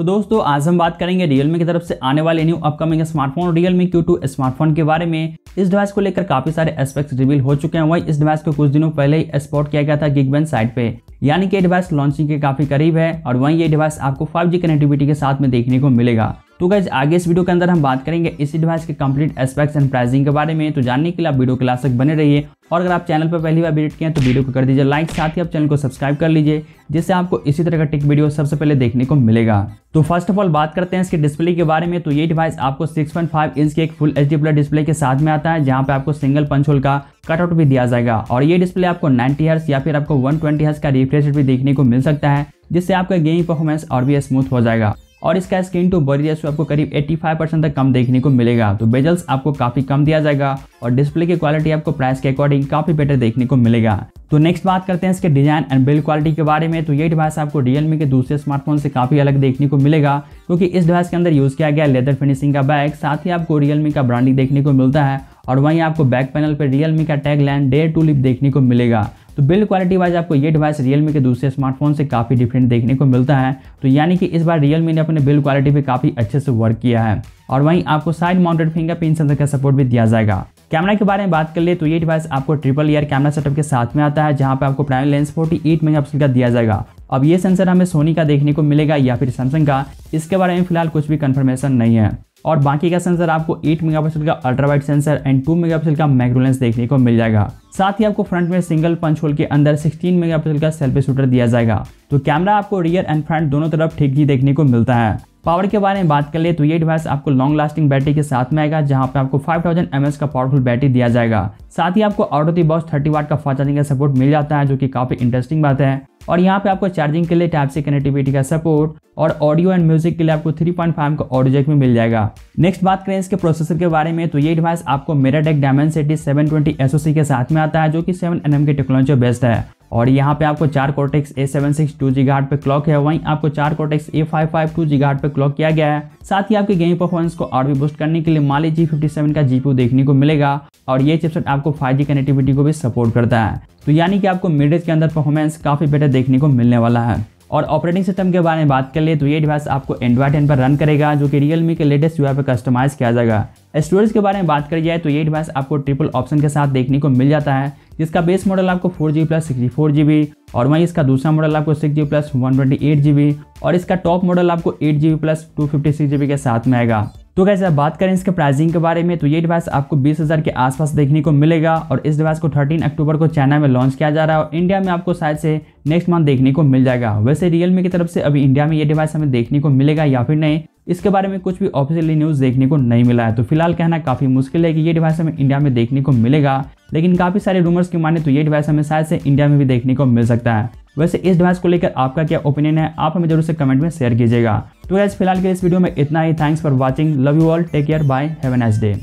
सो दोस्तों, आज हम बात करेंगे रियलमी की तरफ़ से आने वाले new upcoming smartphone Realme Q two smartphone के बारे में। इस डिवाइस को लेकर काफ़ी सारे एस्पेक्ट्स रिवील हो चुके हैं। वही इस डिवाइस को कुछ दिनों पहले ही एक्सपोर्ट किया गया था गिगबेन साइट पे। यानी कि डिवाइस लॉन्चिंग के काफ़ी करीब है और वहीं ये डिवाइस आपको 5G कनेक्टिविटी के साथ में देखने को मिलेगा। तो गाइज़ आगे इस वीडियो के अंदर हम बात करेंगे इसी डिवाइस के कंप्लीट एस्पेक्ट्स एंड प्राइसिंग के बारे में। तो जानने के लिए आप वीडियो क्लास तक बने रहिए और अगर आप चैनल पर पहली बार विज़िट किए तो वीडियो को कर दीजिए लाइक साथ ही आप चैनल को सब्सक्राइब कर लीजिए, जिससे आपको इसी तरह का टिक वीडियो सबसे पहले देखने को मिलेगा। तो फ़र्स्ट ऑफ़ ऑल बात करते हैं इसके डिस्प्ले के बारे में। तो ये डिवाइस आपको 6.5 इंच के एक full H D plus display के साथ में आता है, जहाँ पे आपको सिंगल पंच होल का कटआउट भी दिया जाएगा। और ये डिस्प्ले आपको 90 हर्स या फिर आपको 120 हर्स का रिफ्रेश भी देखने को मिल सकता है, जिससे आपका गेमिंग परफॉर्मेंस और भी स्मूथ हो जाएगा। और इसका स्क्रीन टू बॉडी रेशियो आपको करीब 85 परसेंट तक कम देखने को मिलेगा। तो बेजल्स आपको काफ़ी कम दिया जाएगा और डिस्प्ले की क्वालिटी आपको प्राइस के अकॉर्डिंग काफ़ी बेटर देखने को मिलेगा। तो नेक्स्ट बात करते हैं इसके डिज़ाइन एंड बिल्ड क्वालिटी के बारे में। तो ये डिवाइस आपको रियलमी के दूसरे स्मार्टफ़ोन से काफ़ी अलग देखने को मिलेगा, क्योंकि इस डिवाइस के अंदर यूज़ किया गया लेदर फिनिशिंग का बैग साथ ही आपको रियलमी का ब्रांडिंग देखने को मिलता है और वहीं आपको बैक पैनल पर रियलमी का tag land dare to leap देखने को मिलेगा। तो बिल्ड क्वालिटी वाइज आपको ये डिवाइस रियलमी के दूसरे स्मार्टफ़ोन से काफ़ी डिफरेंट देखने को मिलता है। तो यानी कि इस बार रियलमी ने अपने बिल्ड क्वालिटी पे काफ़ी अच्छे से वर्क किया है। और वहीं आपको साइड माउंटेड फिंगरप्रिंट सेंसर का सपोर्ट भी दिया जाएगा। कैमरा के बारे में बात कर ले तो ये डिवाइस आपको ट्रिपल ईयर कैमरा सेटअप के साथ में आता है, जहाँ पे आपको प्राइमरी लेंस 48 मेगापिक्सल का दिया जाएगा। अब ये सेंसर हमें सोनी का देखने को मिलेगा या फिर सैमसंग का। इसके बारे में फ़िलहाल कुछ भी कंफर्मेशन नहीं है। और बाकी का सेंसर आपको 8 मेगापिक्सल का ultra wide sensor and 2 megapixel का मैक्रो लेंस देखने को मिल जाएगा। साथ ही आपको फ्रंट में सिंगल पंच होल के अंदर 16 मेगापिक्सल का सेल्फी शूटर दिया जाएगा। तो कैमरा आपको रियर एंड फ्रंट दोनों तरफ़ ठीक ही देखने को मिलता है। पावर के बारे में बात कर ले तो ये डिवाइस आपको लॉन्ग लास्टिंग बैटरी के साथ में आएगा, जहाँ पे आपको 5000 थाउज़ेंड का पावरफुल बैटरी दिया जाएगा। साथ ही आपको of the box thirty watt का फास्ट चार्जिंग का सपोर्ट मिल जाता है, जो कि काफ़ी इंटरेस्टिंग बात है। और यहाँ पे आपको चार्जिंग के लिए टाइप सी कनेक्टिविटी का सपोर्ट और ऑडियो एंड म्यूज़िक के लिए आपको 3.5 का ऑडियो जैक में मिल जाएगा। नेक्स्ट बात करें इसके प्रोसेसर के बारे में तो ये डिवाइस आपको मेरा टेक डायमंड सेवन ट्वेंटी के साथ में आता है, जो कि सेवन एन के टेक्नोलॉजी बेस्ट है। और यहाँ पे आपको चार Cortex A seven six two G घाट पे क्लॉक है, वहीं आपको चार Cortex A five five two G घाट पे क्लॉक किया गया है। साथ ही आपके गेमिंग परफॉर्मेंस को और भी बूस्ट करने के लिए माली जी फिफ्टी सेवन का जीपीयू देखने को मिलेगा और ये चिपसेट आपको फाइव जी कनेक्टिविटी को भी सपोर्ट करता है। तो यानी कि आपको मिड के अंदर परफॉर्मेंस काफ़ी बेटर देखने को मिलने वाला है। और ऑपरेटिंग सिस्टम के बारे में बात कर ले तो ये डिवाइस आपको एंड्रॉइड टेन पर रन करेगा, जो कि रियलमी के लेटेस्ट यूआई पर कस्टमाइज किया जाएगा। स्टोरेज के बारे में बात करी जाए तो ये डिवाइस आपको ट्रिपल ऑप्शन के साथ देखने को मिल जाता है, जिसका बेस मॉडल आपको four G plus sixty four G B और वहीं इसका दूसरा मॉडल आपको six G plus one twenty eight G B और इसका टॉप मॉडल आपको eight G B plus two fifty six G B के साथ में आएगा। तो कैसे बात करें इसके प्राइसिंग के बारे में तो ये डिवाइस आपको बीस हज़ार के आसपास देखने को मिलेगा और इस डिवाइस को 13 अक्टूबर को चाइना में लॉन्च किया जा रहा है और इंडिया में आपको शायद से नेक्स्ट मंथ देखने को मिल जाएगा। वैसे रियलमी की तरफ़ से अभी इंडिया में ये डिवाइस हमें देखने को मिलेगा या फिर नहीं, इसके बारे में कुछ भी ऑफिशियली न्यूज़ देखने को नहीं मिला है। तो फ़िलहाल कहना काफ़ी मुश्किल है कि ये डिवाइस हमें इंडिया में देखने को मिलेगा, लेकिन काफ़ी सारे रूमर्स की माने तो ये डिवाइस हमें शायद से इंडिया में भी देखने को मिल सकता है। वैसे इस डिवाइस को लेकर आपका क्या ओपिनियन है? आप हमें ज़रूर से कमेंट में शेयर कीजिएगा। तो गैस फ़िलहाल के इस वीडियो में इतना ही। Thanks for watching love you all take care bye have a nice day